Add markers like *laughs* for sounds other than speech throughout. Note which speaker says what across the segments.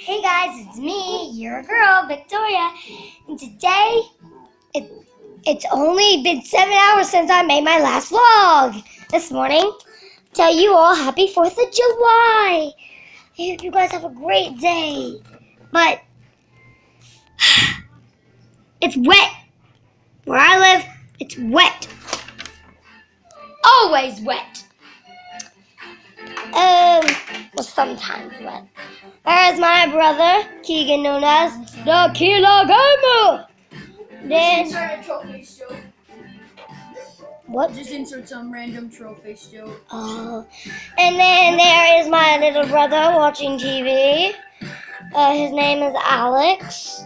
Speaker 1: Hey guys, it's me, your girl, Victoria, and today it, it's only been seven hours since I made my last vlog. This morning, tell you all happy 4th of July. I hope you guys have a great day. But *sighs* it's wet. Where I live, it's wet. Always wet. Um, well, sometimes wet. There's my brother, Keegan, known as the Killer Gamer. Then,
Speaker 2: insert a trophy show.
Speaker 1: what?
Speaker 2: Just insert some random trophy show.
Speaker 1: Oh, and then there is my little brother watching TV. Uh, his name is Alex,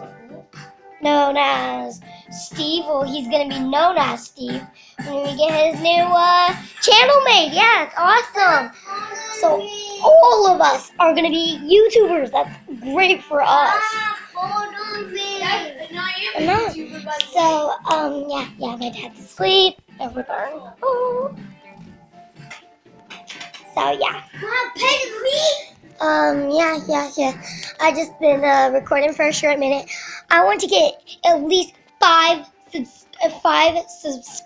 Speaker 1: known as Steve. Well, he's gonna be known as Steve when we get his new uh, channel made. Yeah, it's awesome. So all of us are gonna be YouTubers. That's great for us.
Speaker 2: and I am
Speaker 1: I'm
Speaker 2: a
Speaker 1: not.
Speaker 2: YouTuber, by the way.
Speaker 1: So um, yeah, yeah, my dad's asleep. Everything. Oh. So yeah. Um, yeah, yeah, yeah. I just been uh, recording for a short minute. I want to get at least five, subs- uh, five, subs-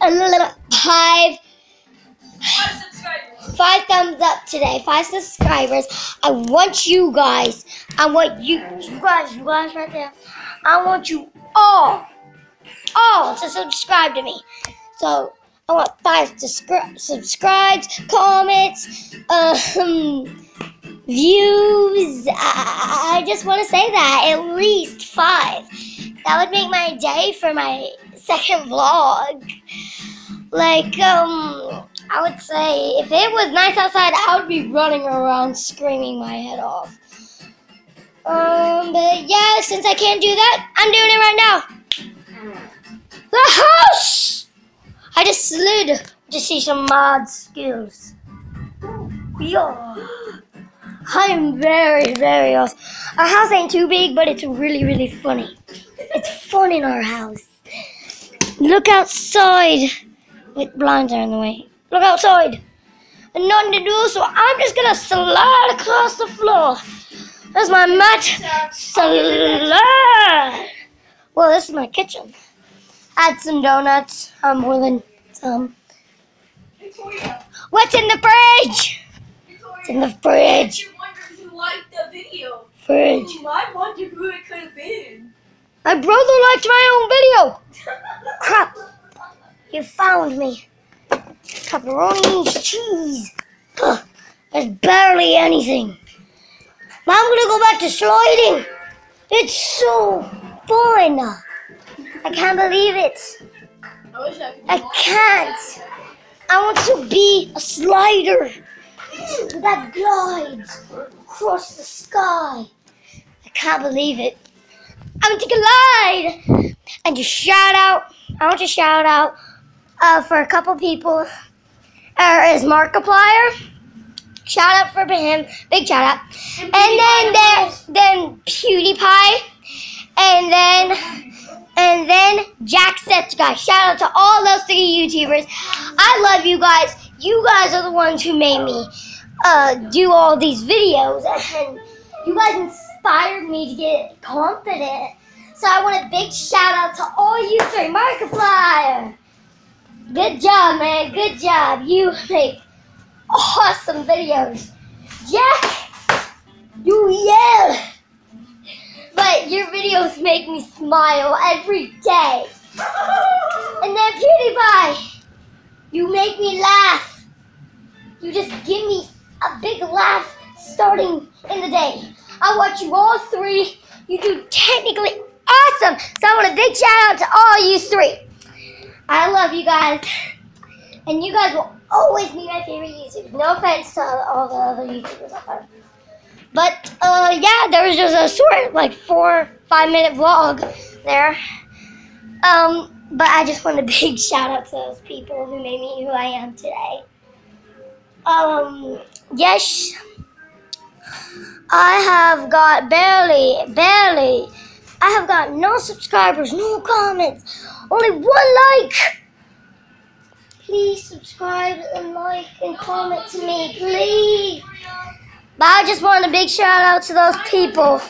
Speaker 1: a little five,
Speaker 2: Five
Speaker 1: thumbs up today. Five subscribers. I want you guys. I want you, you guys, you guys right there. I want you all, all to subscribe to me. So I want five subscri- subscribes, comments, um, views. I, I just want to say that at least five. That would make my day for my second vlog. Like, um, I would say if it was nice outside, I would be running around screaming my head off. Um, but yeah, since I can't do that, I'm doing it right now. The *laughs* house! I just slid to see some mod skills. Yeah. I'm very, very awesome. Our house ain't too big, but it's really, really funny. It's fun in our house. Look outside. Wait, blinds are in the way. Look outside. And nothing to do, so I'm just gonna slide across the floor. There's my mat. Slide. Well, this is my kitchen. Add some donuts. I'm willing some.
Speaker 2: Victoria.
Speaker 1: What's in the fridge? It's in the fridge.
Speaker 2: You wonder who liked the video.
Speaker 1: Fridge.
Speaker 2: You might wonder who it could have been.
Speaker 1: My brother liked my own video. *laughs* Crap. You found me. Pepperoni, cheese. There's barely anything. Now I'm gonna go back to sliding. It's so fun. I can't believe it.
Speaker 2: I
Speaker 1: can't. I want to be a slider that glides across the sky. I can't believe it. I want to glide and just shout out. I want to shout out uh, for a couple people. Uh, is Markiplier. Shout out for him. Big shout out. And then there's then PewDiePie. And then and then Jacksepticeye. Shout out to all those three YouTubers. I love you guys. You guys are the ones who made me uh, do all these videos. And you guys inspired me to get confident. So I want a big shout out to all you three. Markiplier. Good job, man. Good job. You make awesome videos. Jack, you yell. But your videos make me smile every day. And then PewDiePie, you make me laugh. You just give me a big laugh starting in the day. I watch you all three. You do technically awesome. So I want a big shout out to all you three. I love you guys. And you guys will always be my favorite YouTubers. No offense to all the other YouTubers out there. But uh, yeah, there was just a short, like four, five minute vlog there. Um, but I just want a *laughs* big shout out to those people who made me who I am today. Um, yes, I have got barely, barely. I have got no subscribers, no comments, only one like. Please subscribe and like and comment to me, please. But I just want a big shout out to those people.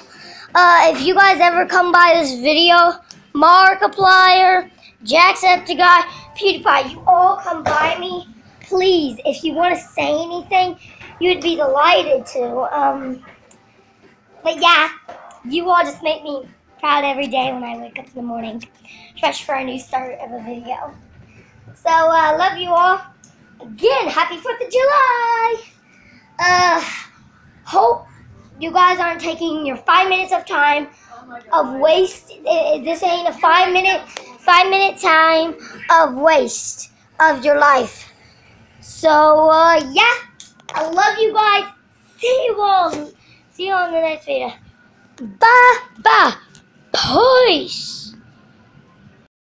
Speaker 1: Uh, if you guys ever come by this video, Markiplier, Jacksepticeye, PewDiePie, you all come by me. Please, if you want to say anything, you'd be delighted to. Um, but yeah, you all just make me proud every day when I wake up in the morning, fresh for a new start of a video. So, uh, love you all. Again, happy 4th of July! Uh, hope you guys aren't taking your five minutes of time of waste. This ain't a five minute, five minute time of waste of your life. So, uh, yeah, I love you guys. See you all. See you on the next video. Bye, bye. Peace.